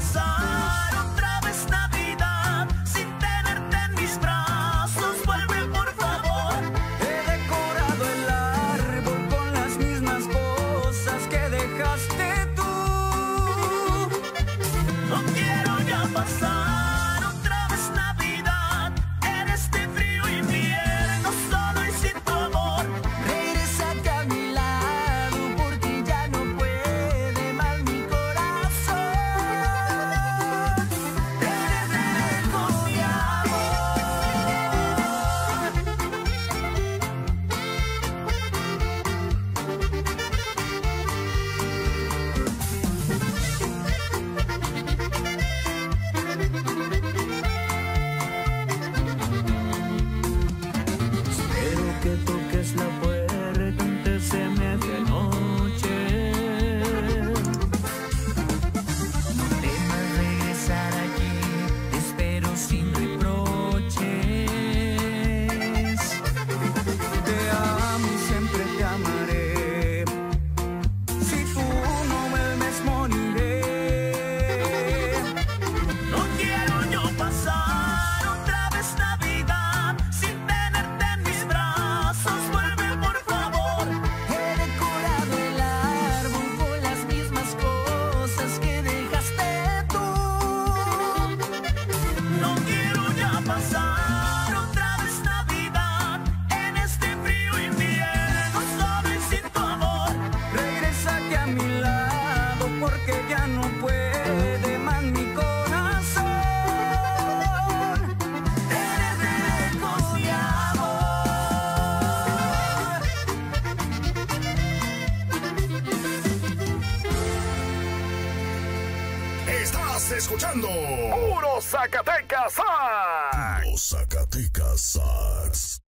side. Estás escuchando Puro Zacatecas Sax. Puro Zacatecas Sax.